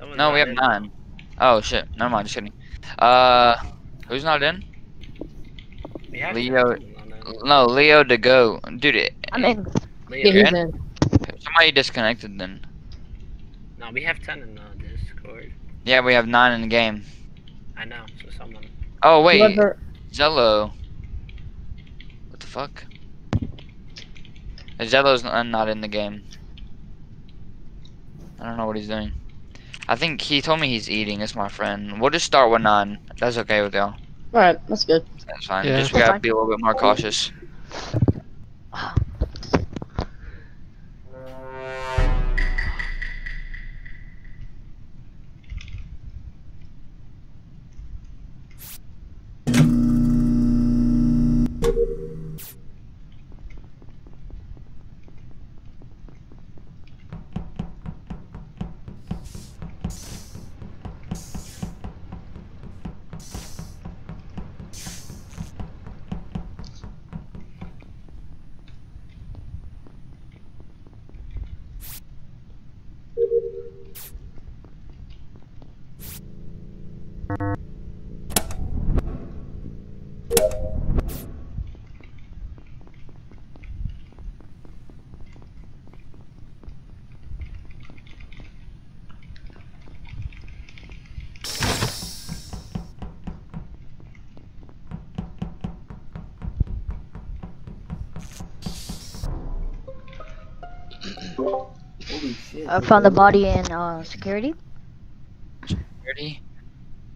Someone's No, we have in. nine. Oh shit. Never mind. Just kidding. Uh, who's not in? We Leo- ten on that. No, Leo to go. Dude, it, I'm in. Leo, Yeah, You're in? in. somebody disconnected then. No, we have ten in the Discord. Yeah, we have nine in the game. I know. So someone. Oh wait, Whoever, Zello. What the fuck? Zello's n- not in the game. I don't know what he's doing. I think he told me he's eating. It's my friend. We'll just start with nine. That's okay with y'all. Alright, that's good. That's fine. Yeah. Just we That's gotta fine. be a little bit more cautious. I found the body in uh, security. Ready?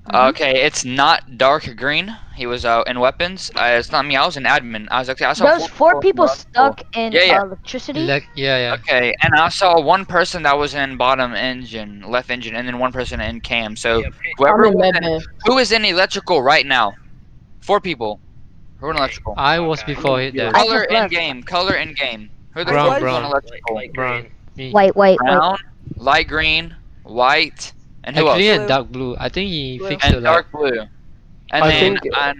Mhm. Okay, it's not dark green. He was uh, in weapons. Uh, it's not me. I was an admin. I was actually I saw There was four people people. stuck in Yeah, yeah. uh, electricity. Elec- yeah, yeah. Okay, and I saw one person that was in bottom engine, left engine, and then one person in cam. So Yeah, whoever in was in- who is in electrical right now? Four people. Who are in electrical? I was Okay. before it Yeah. there. I Color in game. Color in game. Who are the Brown, brown. in light, electrical? light Brown. Green. Me. White, white, white. Brown, light green, white, and who Actually, else? and dark blue. I think he Blue. fixed it. And light. dark blue. And I then think- I,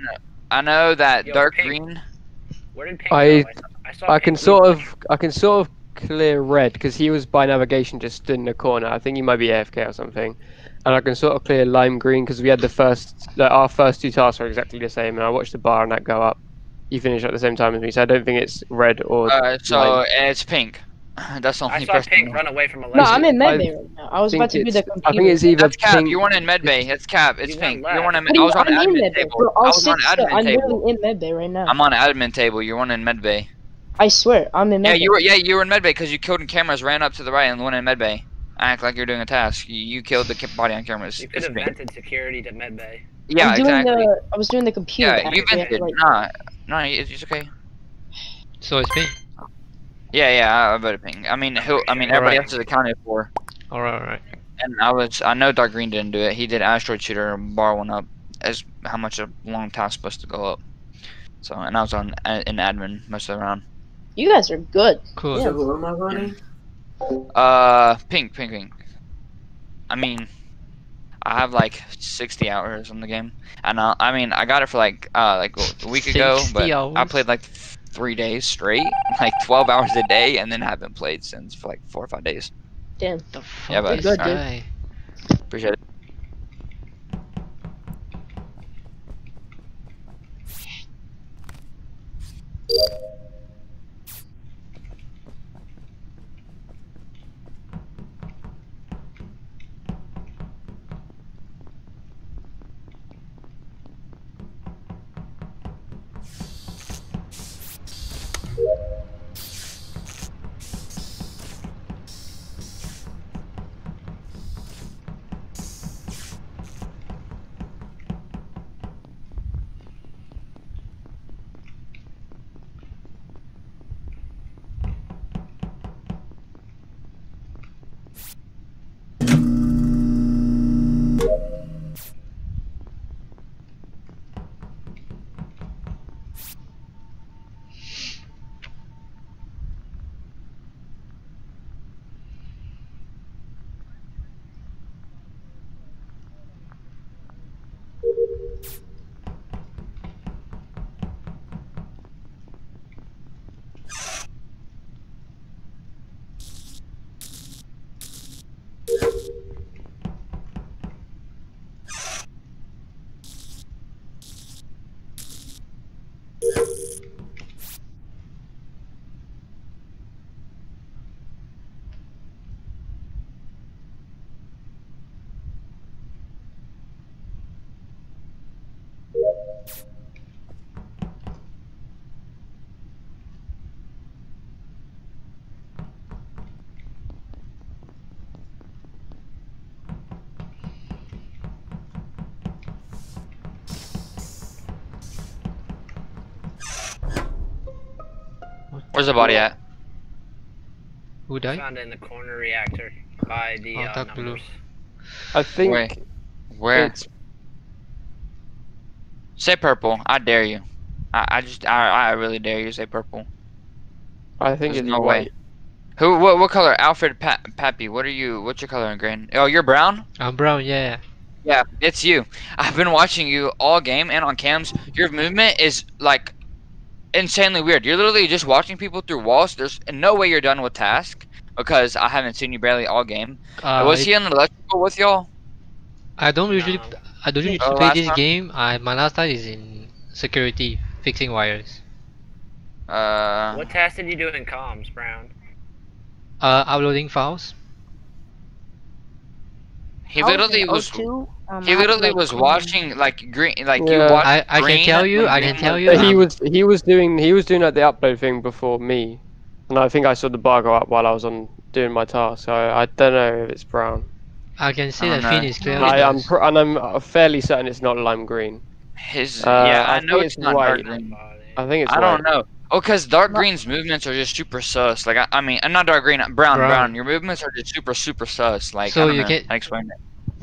I know that Yo, dark pink. green. Where did Pink I- go? I, saw, I, I can sort of, I can sort of clear red because he was by navigation just stood in the corner. I think he might be AFK or something. And I can sort of clear lime green because we had the first, like our first two tasks are exactly the same. And I watched the bar and that go up. You finished at the same time as me, so I don't think it's red or. Uh, so lime. it's pink. That's the I only saw person. Pink run away from a No. I'm in I medbay right now. I was about to do the it's- computer. I think it's either That's cap. pink. You weren't in medbay. It's cap. It's You pink. You weren't in. What do I was on I'm admin medbay, table. bro. I was on admin I'm table. literally in medbay right now. I'm on admin table. You weren't in medbay. I swear, I'm in medbay. Yeah, you were. Yeah, you were in medbay because you killed in cameras, ran up to the right, and went in medbay. Act like you're doing a task. You, you killed the body on cameras. You could It's have pink. vented security to medbay. Yeah, I'm doing exactly. The, I was doing the computer. Yeah, you actually, vented. like- Nah, no, it's, it's okay. So it's me. Yeah, yeah, I, I voted pink. I mean, who? I mean, everybody Alright. else is accounted for. Alright, alright. And I was. I know Dark Green didn't do it. He did asteroid shooter and bar one up. As how much a long task supposed to go up. So, and I was on uh, in admin most of the round. You guys are good. Cool. So who am I voting? Uh, pink, pink, pink. I mean, I have like 60 hours on the game, and I, I mean, I got it for like uh like a week ago, 60 but I played like th- three days straight, like 12 hours a day, and then haven't played since for like four or five days. Damn. The fuck Yeah, but- is Good, dude. Appreciate it. Where's the body at? Who died? Found in the corner reactor by the Oh, uh, dark blue. numbers. I think Wait. Where? it's Say purple. I dare you. I, I just I, I really dare you. to Say purple. I think There's it's no white. way. Who? What? What color? Alfred pa- Pappy. What are you? What's your color in green? Oh, you're brown. I'm brown. Yeah. Yeah, it's you. I've been watching you all game and on cams. Your movement is like insanely weird. You're literally just watching people through walls. There's no way you're done with task because I haven't seen you barely all game. Uh, Was it- he in electrical with y'all? I don't usually. No. I don't usually Oh, play this time? game. I my last time is in security, fixing wires. Uh, What task did you do in comms, Brown? Uh, uploading files. he literally was. O2, um, He I had to, literally was clean- watching like green, like you Yeah. watched I- I can green tell you- I can green tell you, But he was he was doing he was doing like the upload thing before me, and I think I saw the bar go up while I was on doing my task. So I don't know if it's brown. I can see I that don't Finn know. is clearly. I, I'm pr- and I'm uh, fairly certain it's not lime green. His Uh, yeah, I I, know it's it's not dark white. green. I think it's I white. don't know. Oh, cause dark No. green's movements are just super sus. Like I, I mean, I'm not dark green, brown, brown, Brown. Your movements are just super, super sus. Like So I don't you know. can- I explained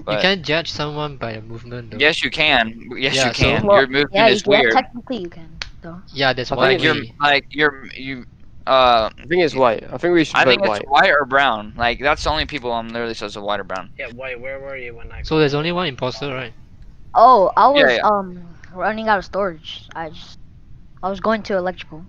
it. you can't judge someone by a movement. Though. yes, you can. Yes, Yeah, you so- can. Well, Your movement Yeah, you is can, weird. technically you can. Though. Yeah, that's I why think You're like you're you. Uh, I think it's white. I think we should I vote think it's white. white or brown. Like that's the only people I'm literally says are white or brown. Yeah, white. where were you when I? So there's only one imposter, right? Oh, I was Yeah, yeah. um running out of storage. I just I was going to electrical.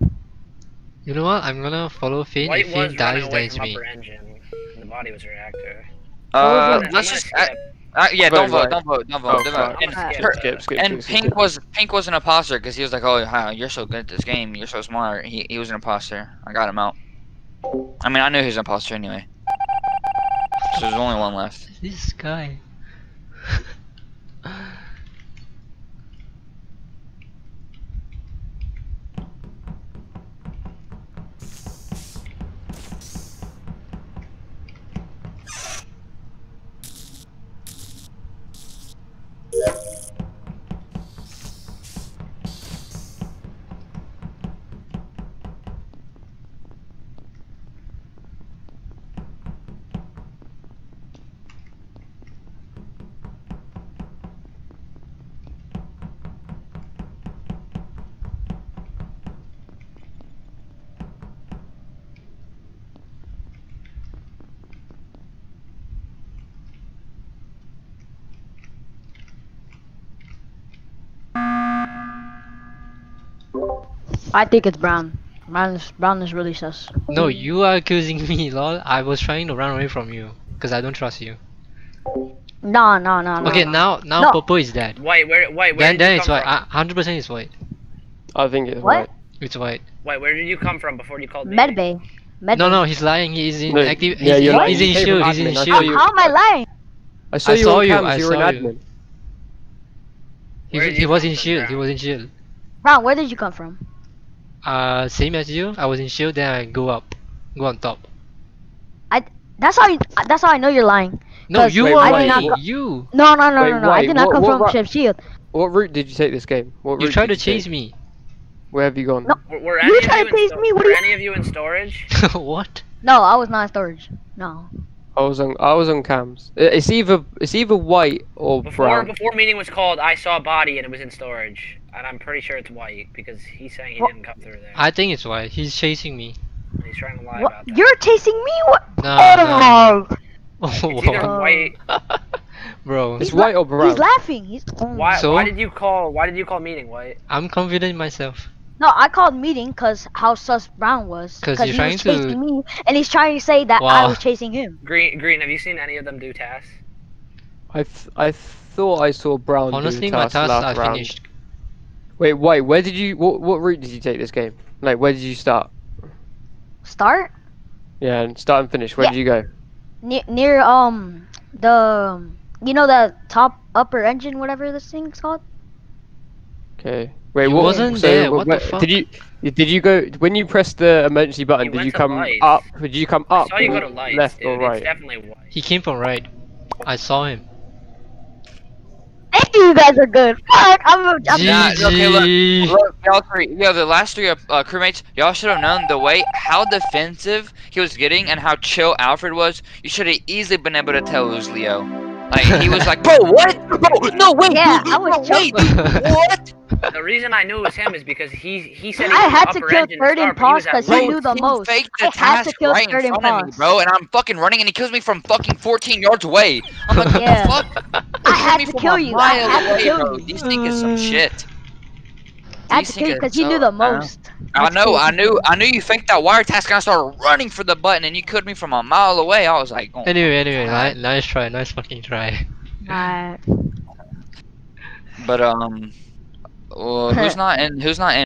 You know what? I'm gonna follow Finn. White if Finn running dies, away then it's from me. engine. The body was reactor. Uh, I'm let's just. gonna Uh, yeah, don't vote, don't vote, don't Oh, vote. don't fuck. vote. And, gonna skip. skip, skip, and skip, skip, Pink skip. was Pink was an imposter because he was like, oh, wow, you're so good at this game. You're so smart. He he was an imposter. I got him out. I mean, I knew he was an imposter anyway. So there's only one left. This guy. I think it's brown. Brown is brown is really sus. No, you are accusing me, lol. I was trying to run away from you because I don't trust you. No, no, no, no. Okay, no. now now No. purple is dead. White, where? White, where Then did then you it's white. from? Hundred percent is white. I think it's What? white. It's white. White, where did you come from before you called me? Medbay. Medbay. No, no, he's lying. He's in No, active. yeah, he's, you're in, lying. he's in shield. He's in shield. saw. How am I lying? I saw I saw you, cams. I you were saw you. admin. He, he was come in from, shield. He was in shield. Brown, where did you come from? Uh, same as you. I was in shield. Then I go up, go on top. I. That's how you, that's how I know you're lying. No, 'Cause you Wait, are I did not lying. You. No, no, no, Wait, no, no. I did not what- come what from ro- Shield. What route did you take this game? What You route tried to you chase take? me. Where have you gone? No. Were, were You any of tried you to in chase me, what Were you- any of you in storage? what? No, I was not in storage. No. I was on. I was on cams. It's either it's either white or Before brown. before meeting was called, I saw a body and it was in storage, and I'm pretty sure it's white because he's saying he What? didn't come through there. I think it's white. He's chasing me. He's trying to lie What? about that. You're chasing me? What? No, oh, no. Oh, It's either white. Bro, It's white or brown. He's laughing. He's. Why? So? Why did you call? Why did you call meeting white? I'm confident in myself. No, I called meeting because how sus Brown was. 'Cause Because you're he trying was to- chasing me, and he's trying to say that I was chasing him. Green, green. Have you seen any of them do tasks? I, th- I thought I saw brown. do Honestly, the my tasks last are round. finished. Wait, wait. Where did you? What what route did you take this game? Like, where did you start? Start Yeah, and start and finish. Where Yeah. did you go? near near um the you know the top upper engine whatever this thing's called. Okay. Wait, He what wasn't so there, wh- what the wh- fuck? Did you did you go when you pressed the emergency button? He Did you come lights. up? Did you come I up? saw you go or to lights, left dude. or right? It's definitely white. He came from right. I saw him. Thank you, you guys are good. Fuck, I'm. a- I'm Yeah, okay, look, Look, y'all three, yeah, the last three uh, crewmates, y'all should have known the way how defensive he was getting and how chill Alfred was. You should have easily been able to tell it was Leo. Like he was like, bro, what? Bro, no wait, Yeah, dude, I was no, wait, dude, what? The reason I knew it was him is because he he said he I had to kill engine third star, and he pause at 'cause he knew the he most. faked I the had to kill right third in and front of me, bro, and I'm fucking running, and he kills me from fucking 14 yards away. I'm like, what Yeah. the fuck? I had to kill you. I mile had to kill bro. you. These think it's some shit. I had These to kill you because it's he knew the most. I know, I knew, I knew you faked that wire task, and I started running for the button, and you killed me from a mile away. I was like, oh, Anyway, anyway, God. nice try, nice fucking try. Alright. but um, well, who's not in? Who's not in?